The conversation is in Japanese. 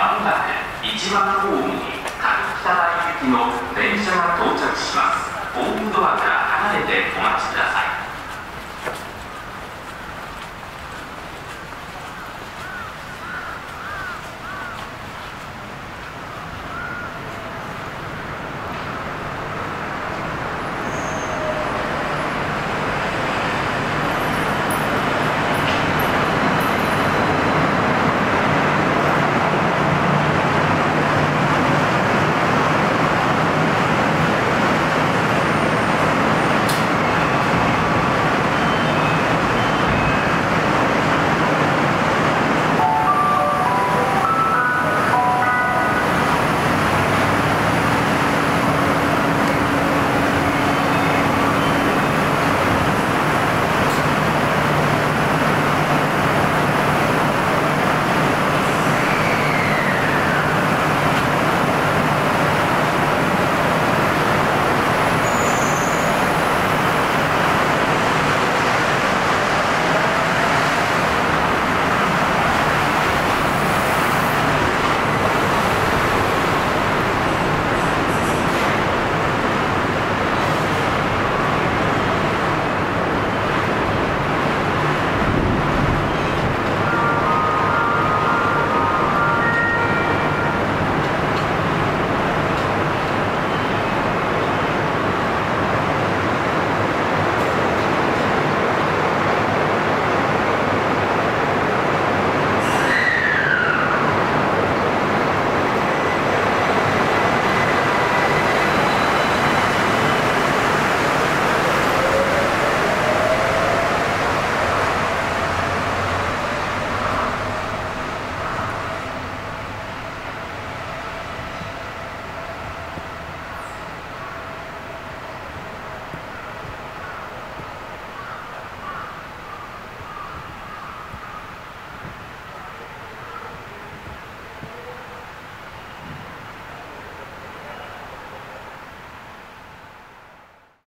まもなく1番ホームに上北台行きの電車が到着します。ホームドアから離れてお待ちください。